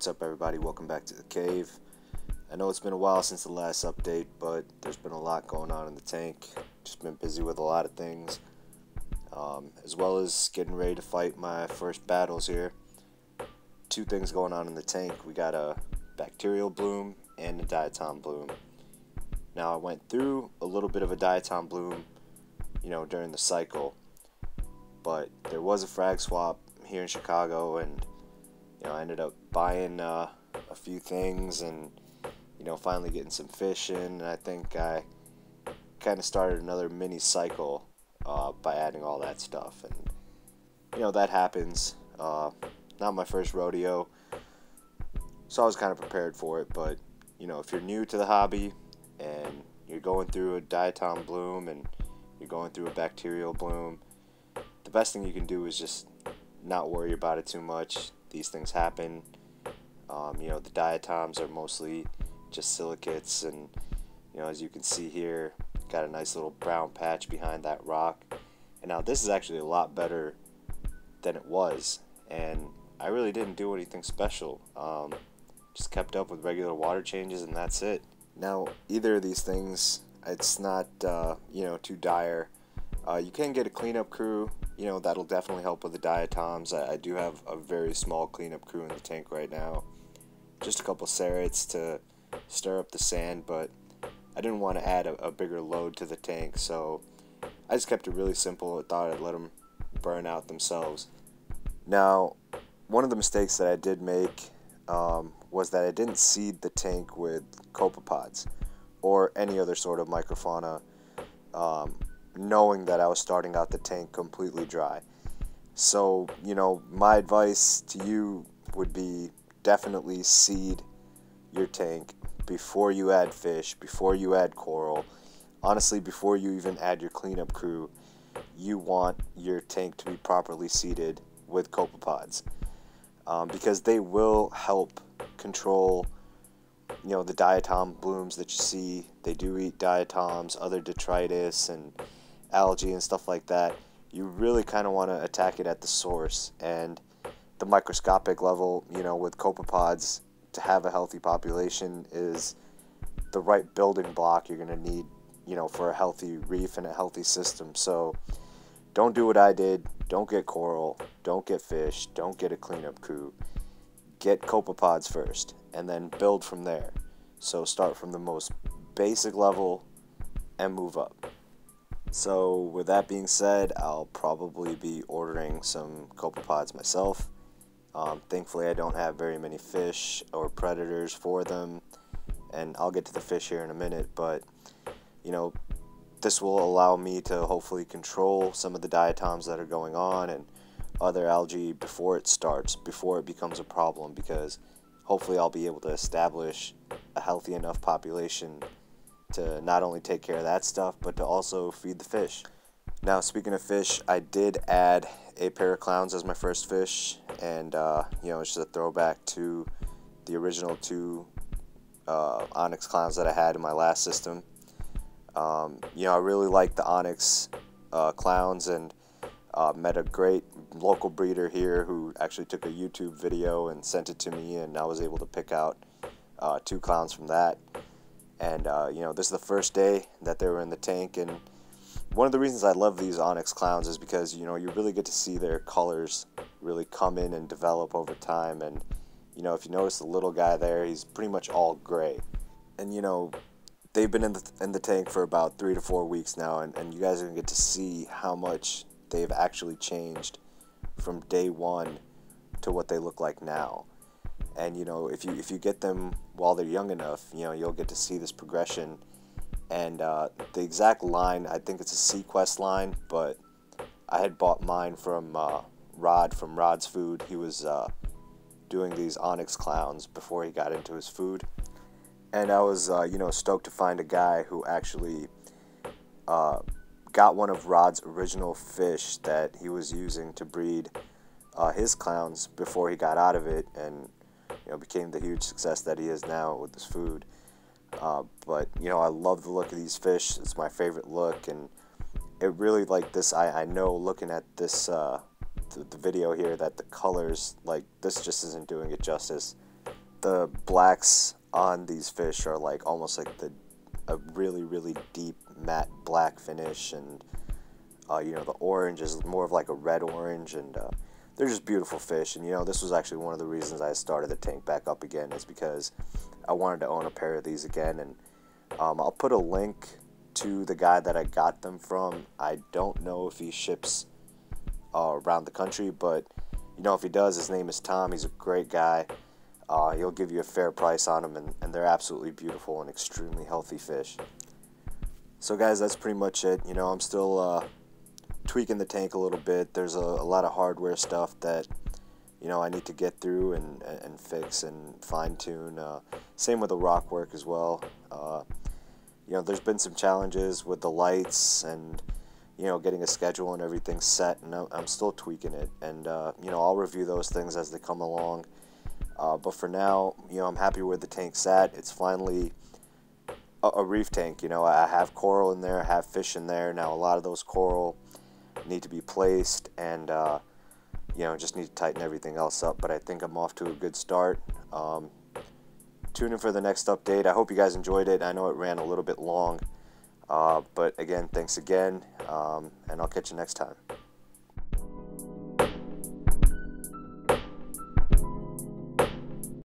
What's up, everybody? Welcome back to the cave. I know it's been a while since the last update, but there's been a lot going on in the tank. Just been busy with a lot of things, um, as well as getting ready to fight my first battles here. Two things going on in the tank. We got a bacterial bloom and a diatom bloom. Now I went through a little bit of a diatom bloom, you know, during the cycle, but there was a frag swap here in Chicago, and you know, I ended up buying uh, a few things and you know finally getting some fish in. And I think I kind of started another mini cycle uh, by adding all that stuff, and you know that happens. Uh, not my first rodeo, so I was kind of prepared for it. But you know, if you're new to the hobby and you're going through a diatom bloom and you're going through a bacterial bloom, the best thing you can do is just not worry about it too much. These things happen. Um, you know, the diatoms are mostly just silicates, and you know, as you can see here, got a nice little brown patch behind that rock. And now this is actually a lot better than it was, and I really didn't do anything special. Um, just kept up with regular water changes, and that's it. Now, either of these things, it's not uh, you know too dire. Uh, you can get a cleanup crew you know, that'll definitely help with the diatoms. I, I, do have a very small cleanup crew in the tank right now. Just a couple ceriths to stir up the sand, but I didn't want to add a, a bigger load to the tank, so I just kept it really simple. I thought I'd let them burn out themselves. Now, one of the mistakes that I did make um, was that I didn't seed the tank with copepods or any other sort of microfauna um, knowing that I was starting out the tank completely dry. So, you know, my advice to you would be definitely seed your tank before you add fish, before you add coral. Honestly, before you even add your cleanup crew, you want your tank to be properly seeded with copepods um, because they will help control you know the diatom blooms that you see they do eat diatoms other detritus and algae and stuff like that, you really kind of want to attack it at the source. And the microscopic level, you know, with copepods to have a healthy population is the right building block you're going to need, you know, for a healthy reef and a healthy system. So don't do what I did. Don't get coral. Don't get fish. Don't get a cleanup crew. Get copepods first and then build from there. So start from the most basic level and move up. So, with that being said, I'll probably be ordering some copepods myself. Um, thankfully, I don't have very many fish or predators for them, and I'll get to the fish here in a minute. But, you know, this will allow me to hopefully control some of the diatoms that are going on and other algae before it starts, before it becomes a problem, because hopefully I'll be able to establish a healthy enough population to not only take care of that stuff, but to also feed the fish. Now, speaking of fish, I did add a pair of clowns as my first fish, and uh, you know, it's just a throwback to the original two uh, onyx clowns that I had in my last system. Um, you know, I really like the onyx uh, clowns, and uh, met a great local breeder here who actually took a YouTube video and sent it to me, and I was able to pick out uh, two clowns from that. And, uh, you know, this is the first day that they were in the tank. And one of the reasons I love these Onyx Clowns is because, you know, you really get to see their colors really come in and develop over time. And, you know, if you notice the little guy there, he's pretty much all gray. And, you know, they've been in the, in the tank for about three to four weeks now. And, and you guys are going to get to see how much they've actually changed from day one to what they look like now and you know if you if you get them while they're young enough you know you'll get to see this progression. And uh, the exact line i think it's a sequest line but i had bought mine from uh, rod from rod's food. He was uh, doing these onyx clowns before he got into his food. And i was uh, you know stoked to find a guy who actually uh, got one of rod's original fish that he was using to breed uh, his clowns before he got out of it. And you know, became the huge success that he is now with his food. Uh, but you know, I love the look of these fish. It's my favorite look, and it really like this. I, I know looking at this uh, the, the video here that the colors like this just isn't doing it justice. the blacks on these fish are like almost like the a really really deep matte black finish and uh, you know the orange is more of like a red orange and uh, they're just beautiful fish and you know this was actually one of the reasons I started the tank back up again is because I wanted to own a pair of these again and um, I'll put a link to the guy that I got them from I don't know if he ships uh, around the country but you know if he does his name is Tom he's a great guy uh, he'll give you a fair price on them, and, and they're absolutely beautiful and extremely healthy fish. So, guys, that's pretty much it. You know, I'm still uh, tweaking the tank a little bit. There's a, a, lot of hardware stuff that, you know, I need to get through and, and fix and fine tune. Uh, same with the rock work as well. Uh, you know, there's been some challenges with the lights and, you know, getting a schedule and everything set, and I'm still tweaking it. And, uh, you know, I'll review those things as they come along. Uh, but for now, you know, I'm happy where the tank's at. It's finally a, a, reef tank. You know, I have coral in there, I have fish in there. Now, a lot of those coral need to be placed and, uh, you know, just need to tighten everything else up. But I think I'm off to a good start. Um, tune in for the next update. I hope you guys enjoyed it. I know it ran a little bit long. Uh, but again, thanks again, um, and I'll catch you next time.